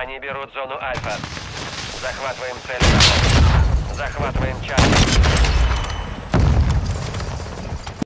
Они берут зону Альфа. Захватываем цель. Захватываем Чарли.